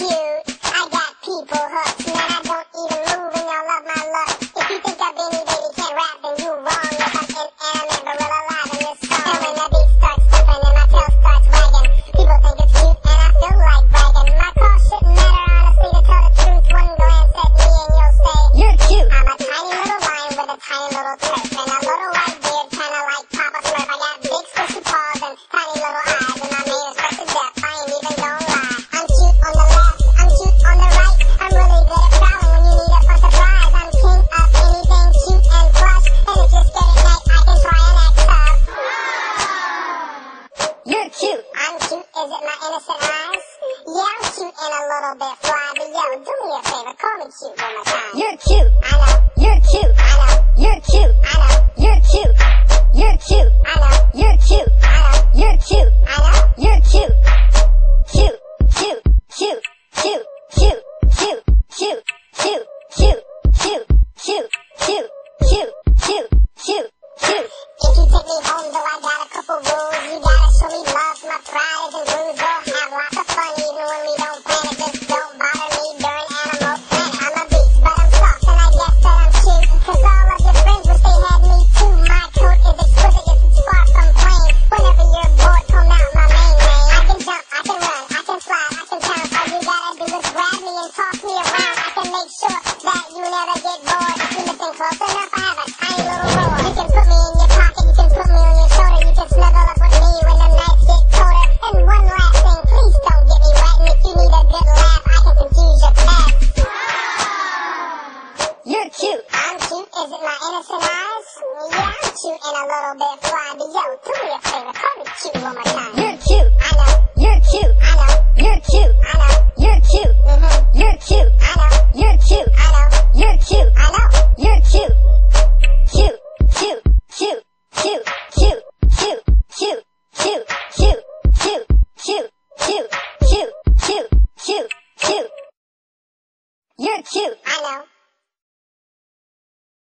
cute. I got people hooked. I'm cute, is it my innocent eyes? Yeah, I'm cute and a little bit fly, but yo, do me a favor, call me cute one more time. You're cute. I know. You're cute. I know. I'm cute, is my innocent eyes? Yeah, I'm cute and a little bit fly, but yo, do me a favor, call me cute one more time. You're cute, I know. You're cute, I know. You're cute, I know. You're cute, mm-hmm. You're cute, I know. You're cute, I know. You're cute, I know. You're cute, cute, cute, cute, cute, cute, cute, cute, cute, cute, cute, cute, cute, cute, cute, cute. You're cute, I know.